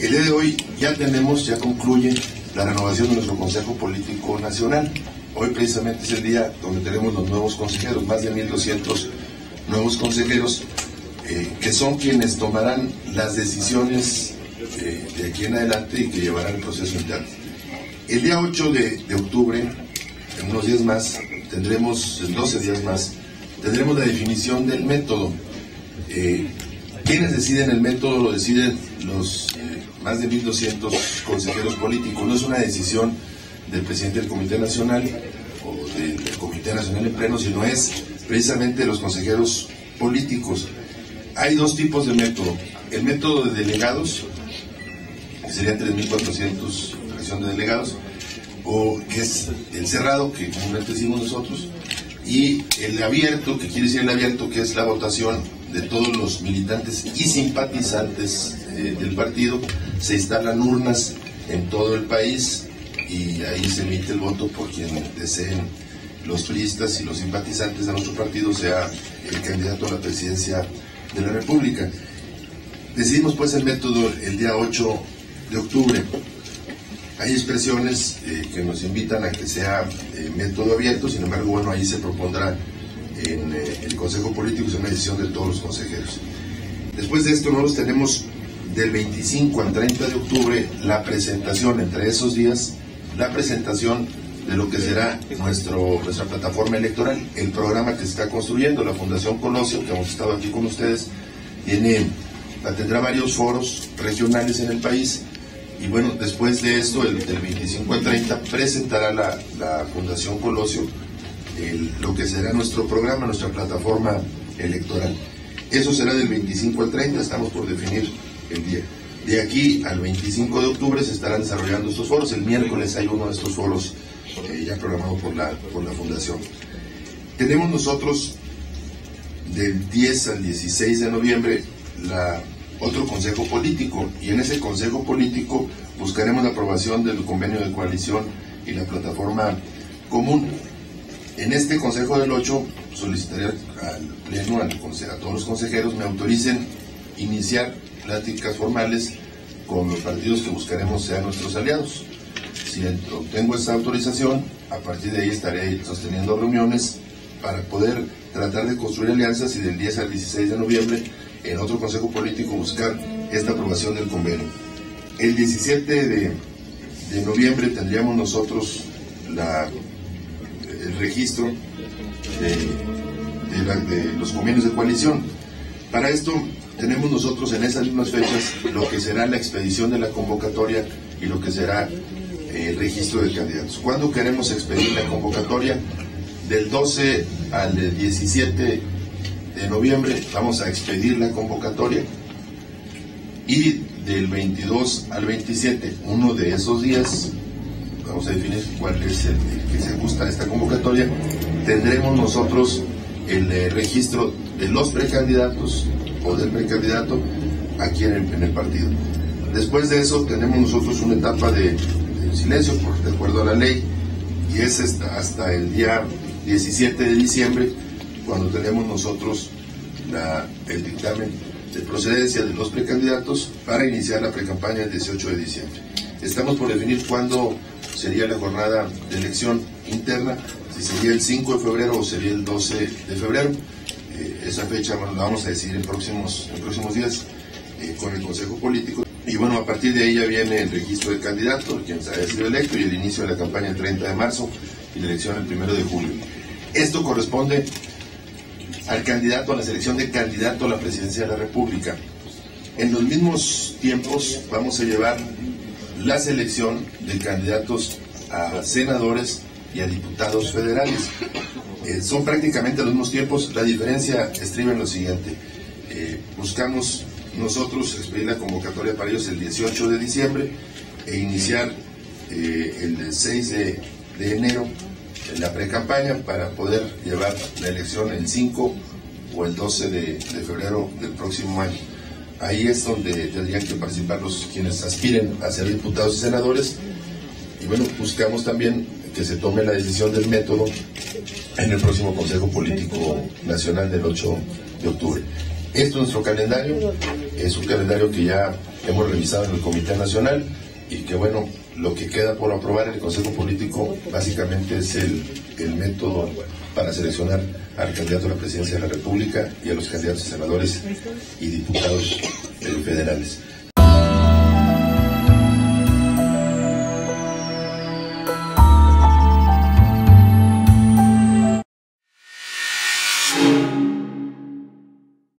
El día de hoy ya tenemos, ya concluye la renovación de nuestro Consejo Político Nacional. Hoy precisamente es el día donde tenemos los nuevos consejeros, más de 1.200 nuevos consejeros, eh, que son quienes tomarán las decisiones eh, de aquí en adelante y que llevarán el proceso interno. El día 8 de, octubre, en unos días más, tendremos, en 12 días más, tendremos la definición del método. Eh, quienes deciden el método lo deciden los más de 1.200 consejeros políticos. No es una decisión del presidente del Comité Nacional o del Comité Nacional de Pleno, sino es precisamente los consejeros políticos. Hay dos tipos de método. El método de delegados, que serían 3.400 elección de delegados, o que es el cerrado, que comúnmente decimos nosotros, y el abierto, que quiere decir el abierto, que es la votación de todos los militantes y simpatizantes eh, del partido, se instalan urnas en todo el país y ahí se emite el voto por quien deseen los turistas y los simpatizantes de nuestro partido sea el candidato a la presidencia de la República. Decidimos pues el método el día 8 de octubre. Hay expresiones eh, que nos invitan a que sea eh, método abierto, sin embargo, bueno, ahí se propondrá en el Consejo Político, es una decisión de todos los consejeros. Después de esto, nosotros tenemos del 25 al 30 de octubre la presentación, entre esos días, la presentación de lo que será nuestro, nuestra plataforma electoral, el programa que se está construyendo, la Fundación Colosio, que hemos estado aquí con ustedes, tiene, tendrá varios foros regionales en el país y bueno, después de esto, el, del 25 al 30, presentará la, la Fundación Colosio lo que será nuestro programa, nuestra plataforma electoral. Eso será del 25 al 30, estamos por definir el día. De aquí al 25 de octubre se estarán desarrollando estos foros. El miércoles hay uno de estos foros eh, ya programado por la, por la Fundación. Tenemos nosotros del 10 al 16 de noviembre la, otro consejo político y en ese consejo político buscaremos la aprobación del convenio de coalición y la plataforma común. En este consejo del 8 solicitaré al pleno, al, a todos los consejeros, me autoricen iniciar pláticas formales con los partidos que buscaremos sean nuestros aliados. Si obtengo esa autorización, a partir de ahí estaré sosteniendo reuniones para poder tratar de construir alianzas y del 10 al 16 de noviembre en otro Consejo Político buscar esta aprobación del convenio. El 17 de, noviembre tendríamos nosotros la, el registro de, de los convenios de coalición. Para esto tenemos nosotros en esas mismas fechas lo que será la expedición de la convocatoria y lo que será eh, el registro de candidatos. ¿Cuándo queremos expedir la convocatoria? Del 12 al 17 de noviembre vamos a expedir la convocatoria y del 22 al 27, uno de esos días, vamos a definir cuál es el, que se ajusta a esta convocatoria, tendremos nosotros el eh, registro de los precandidatos o del precandidato aquí en el, partido. Después de eso tenemos nosotros una etapa de, silencio por, de acuerdo a la ley y es hasta, el día 17 de diciembre cuando tenemos nosotros el dictamen de procedencia de los precandidatos para iniciar la precampaña el 18 de diciembre. Estamos por definir cuándo sería la jornada de elección interna, si sería el 5 de febrero o sería el 12 de febrero esa fecha bueno, la vamos a decidir en próximos, en próximos días eh, con el Consejo Político. Y bueno, a partir de ahí ya viene el registro del candidato, quien haya sido electo, y el inicio de la campaña el 30 de marzo y la elección el 1 de julio. Esto corresponde al candidato, a la selección de candidato a la presidencia de la República. En los mismos tiempos vamos a llevar la selección de candidatos a senadores y a diputados federales. Eh, son prácticamente los mismos tiempos, la diferencia estriba en lo siguiente. Eh, buscamos nosotros expedir la convocatoria para ellos el 18 de diciembre e iniciar eh, el 6 de, enero en la pre-campaña para poder llevar la elección el 5 o el 12 de, de, febrero del próximo año. Ahí es donde tendrían que participar los quienes aspiren a ser diputados y senadores. Y bueno, buscamos también que se tome la decisión del método en el próximo Consejo Político Nacional del 8 de octubre. Esto es nuestro calendario, es un calendario que ya hemos revisado en el Comité Nacional y que bueno, lo que queda por aprobar en el Consejo Político básicamente es el, el método para seleccionar al candidato a la presidencia de la República y a los candidatos senadores y diputados federales.